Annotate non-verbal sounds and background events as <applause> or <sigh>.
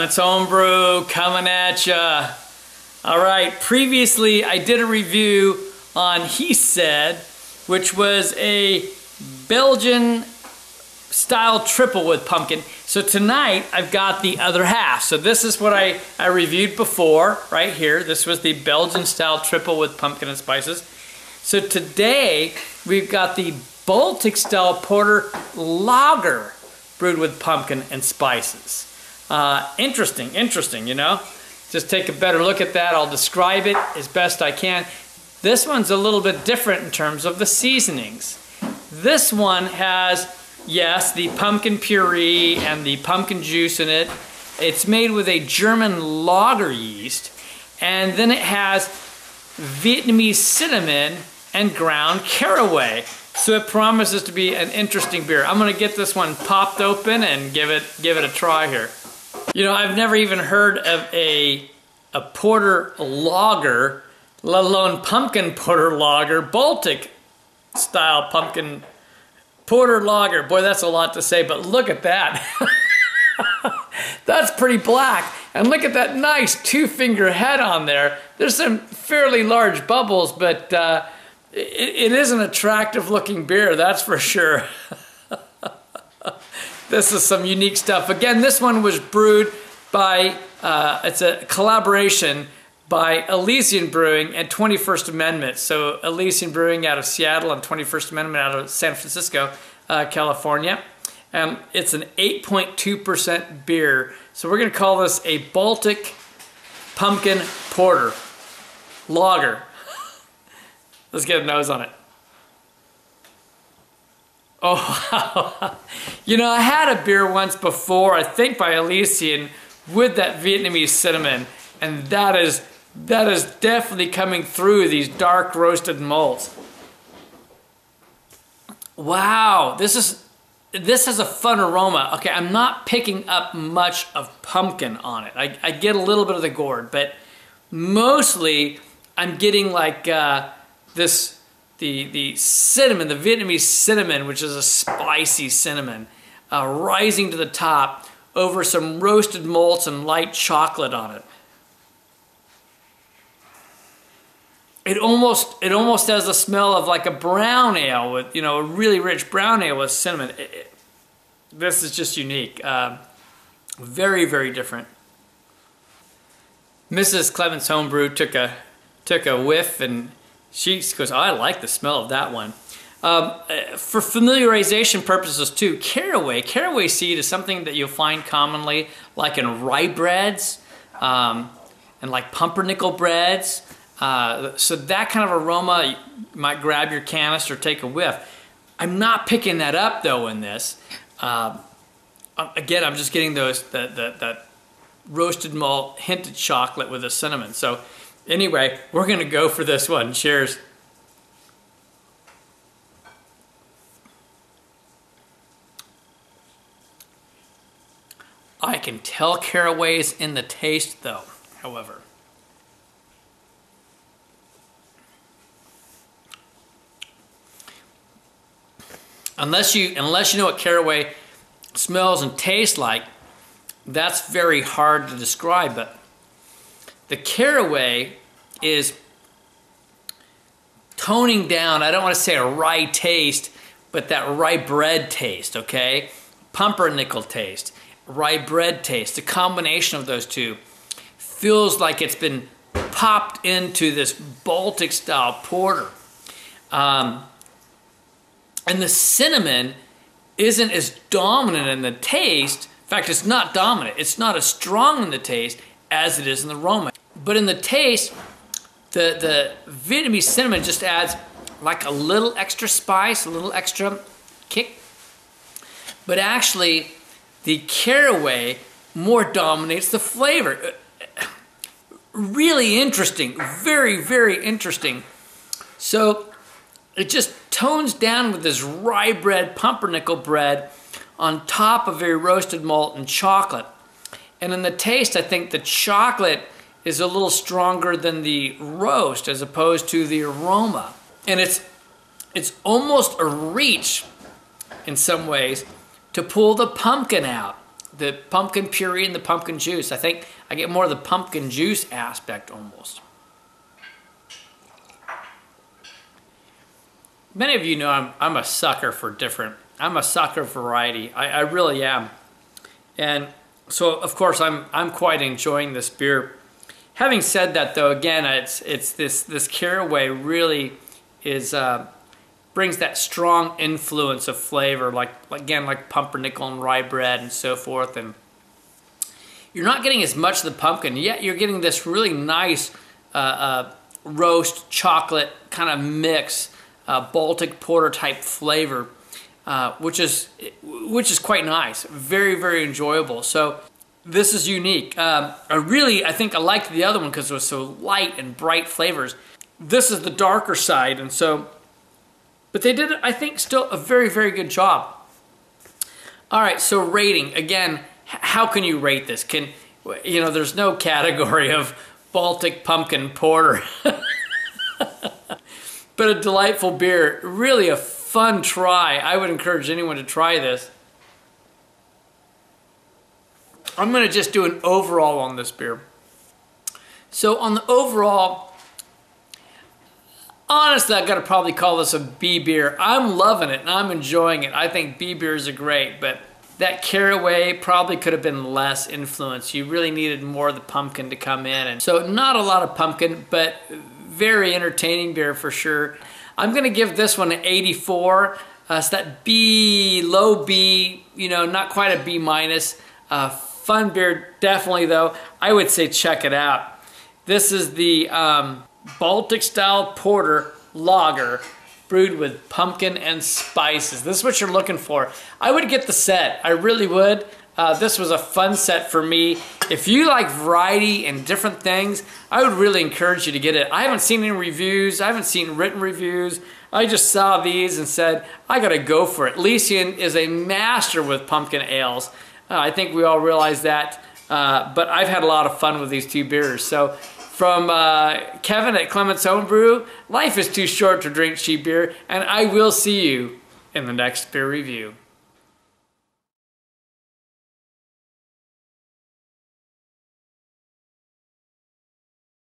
Clements Homebrew coming at ya. All right, previously I did a review on He Said, which was a Belgian style triple with pumpkin. So tonight I've got the other half. So this is what I, I reviewed before, right here. This was the Belgian style triple with pumpkin and spices. So today we've got the Baltic style porter lager brewed with pumpkin and spices. Uh, interesting, interesting, you know? Just take a better look at that. I'll describe it as best I can. This one's a little bit different in terms of the seasonings. This one has, yes, the pumpkin puree and the pumpkin juice in it. It's made with a German lager yeast. And then it has Vietnamese cinnamon and ground caraway. So it promises to be an interesting beer. I'm gonna get this one popped open and give it give it a try here. You know, I've never even heard of a, a porter lager, let alone pumpkin porter lager, Baltic style pumpkin porter lager. Boy, that's a lot to say, but look at that. <laughs> that's pretty black. And look at that nice two finger head on there. There's some fairly large bubbles, but uh, it, it is an attractive looking beer, that's for sure. <laughs> This is some unique stuff. Again, this one was brewed by, uh, it's a collaboration by Elysian Brewing and 21st Amendment. So Elysian Brewing out of Seattle and 21st Amendment out of San Francisco, uh, California. And it's an 8.2% beer. So we're gonna call this a Baltic Pumpkin Porter Lager. <laughs> Let's get a nose on it. Oh, <laughs> you know, I had a beer once before, I think by Elysian, with that Vietnamese cinnamon, and that is that is definitely coming through these dark roasted malts. Wow, this is this has a fun aroma. Okay, I'm not picking up much of pumpkin on it. I, I get a little bit of the gourd, but mostly I'm getting like uh, this the, the cinnamon, the Vietnamese cinnamon, which is a spicy cinnamon, uh, rising to the top over some roasted malts and light chocolate on it. It almost it almost has the smell of like a brown ale with you know a really rich brown ale with cinnamon. It, it, this is just unique, uh, very very different. Mrs. Clements Homebrew took a took a whiff and she goes, I like the smell of that one. Um, for familiarization purposes too, caraway, caraway seed is something that you'll find commonly like in rye breads um, and like pumpernickel breads. Uh, so that kind of aroma, might grab your canister, take a whiff. I'm not picking that up though in this. Uh, again, I'm just getting those that, that, that roasted malt hinted chocolate with the cinnamon. So Anyway, we're going to go for this one. Cheers. I can tell caraway's in the taste though, however. Unless you, unless you know what caraway smells and tastes like, that's very hard to describe, but the caraway is toning down, I don't want to say a rye taste, but that rye bread taste, okay? Pumpernickel taste, rye bread taste, the combination of those two feels like it's been popped into this Baltic style porter. Um, and the cinnamon isn't as dominant in the taste. In fact, it's not dominant. It's not as strong in the taste as it is in the aroma. But in the taste, the, the Vietnamese cinnamon just adds like a little extra spice, a little extra kick. But actually, the caraway more dominates the flavor. Uh, really interesting, very, very interesting. So it just tones down with this rye bread, pumpernickel bread on top of a roasted malt and chocolate. And in the taste, I think the chocolate is a little stronger than the roast as opposed to the aroma. And it's it's almost a reach in some ways to pull the pumpkin out. the pumpkin puree and the pumpkin juice. I think I get more of the pumpkin juice aspect almost. Many of you know I'm, I'm a sucker for different, I'm a sucker for variety. I, I really am. And so of course I'm, I'm quite enjoying this beer. Having said that though, again, it's, it's this, this caraway really is, uh, brings that strong influence of flavor, like again, like pumpernickel and rye bread and so forth. And you're not getting as much of the pumpkin, yet you're getting this really nice uh, uh, roast chocolate kind of mix, uh, Baltic porter type flavor, uh, which is which is quite nice, very very enjoyable. So this is unique. Um, I really I think I liked the other one because it was so light and bright flavors. This is the darker side, and so but they did, I think, still a very, very good job. All right, so rating. Again, how can you rate this? Can you know, there's no category of Baltic pumpkin porter. <laughs> but a delightful beer. Really a fun try. I would encourage anyone to try this. I'm going to just do an overall on this beer. So on the overall, honestly, I've gotta probably call this a B beer. I'm loving it and I'm enjoying it. I think B beers are great, but that caraway probably could have been less influence. You really needed more of the pumpkin to come in. And so not a lot of pumpkin, but very entertaining beer for sure. I'm gonna give this one an 84. Uh, so that B, low B, you know, not quite a B minus. Uh, fun beer, definitely though. I would say check it out. This is the um, Baltic style porter lager brewed with pumpkin and spices. This is what you're looking for. I would get the set. I really would. Uh, this was a fun set for me. If you like variety and different things, I would really encourage you to get it. I haven't seen any reviews. I haven't seen written reviews. I just saw these and said, I gotta go for it. Elysian is a master with pumpkin ales. Uh, I think we all realize that. Uh, but I've had a lot of fun with these two beers. So from uh, Kevin at Clement's Homebrew. Life is too short to drink cheap beer, and I will see you in the next beer review.